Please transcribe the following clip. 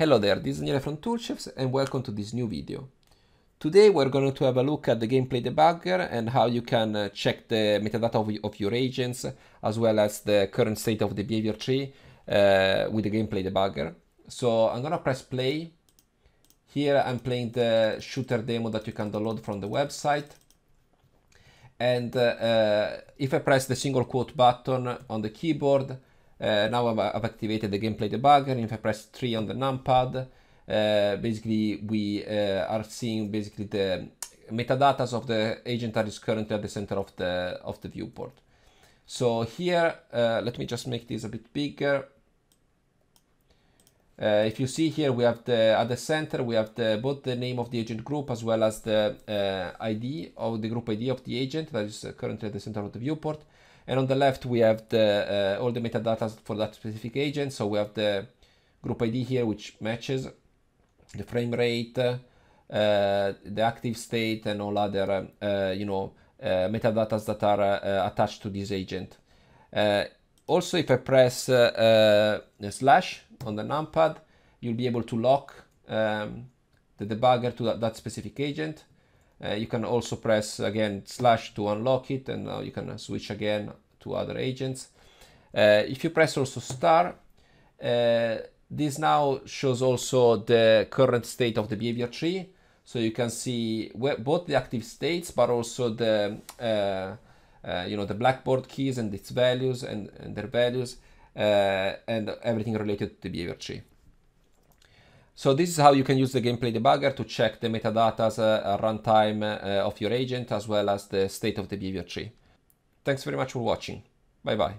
Hello there, this is Daniele from Toolchefs and welcome to this new video. Today we're going to have a look at the gameplay debugger and how you can uh, check the metadata of, of, your agents as well as the current state of the behavior tree uh, with the gameplay debugger. So I'm going to press play. Here I'm playing the shooter demo that you can download from the website. And uh, uh if I press the single quote button on the keyboard, uh, now I've, I've, activated the gameplay debugger. If I press 3 on the numpad, uh, basically we uh, are seeing basically the metadata of the agent that is currently at the center of the of the viewport. So here, uh, let me just make this a bit bigger. Uh, if you see here, we have the at the center, we have the, both the name of the agent group as well as the uh, ID of the group ID of the agent that is currently at the center of the viewport. And on the left, we have the uh, all the metadata for that specific agent. So we have the group ID here, which matches the frame rate, uh, the active state, and all other, uh, you know, uh, metadata that are uh, attached to this agent. Uh, also, if I press slash on the numpad, you'll be able to lock um, the debugger to that, that specific agent. Uh, you can also press again slash to unlock it and now you can switch again to other agents. Uh, if you press also star, uh, this now shows also the current state of the behavior tree. So you can see both the active states, but also the uh, uh, you know the blackboard keys and its values and, and their values, uh, and everything related to the behavior tree. So this is how you can use the gameplay debugger to check the metadata uh, runtime uh, of your agent as well as the state of the behavior tree. Thanks very much for watching. Bye bye.